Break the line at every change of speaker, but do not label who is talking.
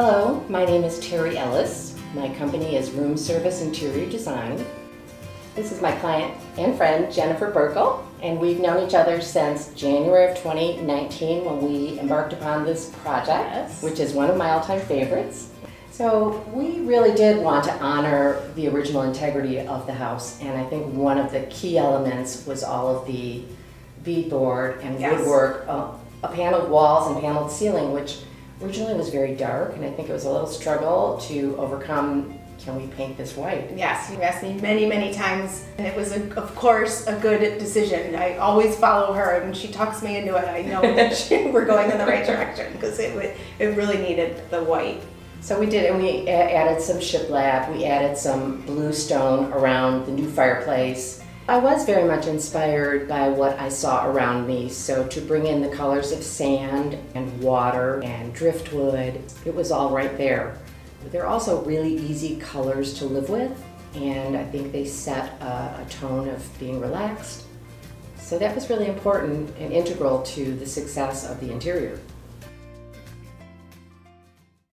Hello, my name is Terry Ellis. My company is Room Service Interior Design. This is my client and friend Jennifer Burkle, and we've known each other since January of 2019 when we embarked upon this project,
Yes.
which is one of my all-time favorites. So we really did want to honor the original integrity of the house, and I think one of the key elements was all of the beadboard and
Yes.
woodwork, uh, a paneled walls and paneled ceiling, which originally it was very dark, and I think it was a little struggle to overcome. Can we paint this white?
Yes, you asked me many, many times, and it was, a, of course, a good decision. I always follow her, and she talks me into it, I know that she, we're going in the right direction because it, would- it really needed the white.
So we did, and we added some shiplap, we added some blue stone around the new fireplace. I was very much inspired by what I saw around me, so to bring in the colors of sand and water and driftwood, it was all right there. They're also really easy colors to live with, and I think they set a, a tone of being relaxed. So that was really important and integral to the success of the interior.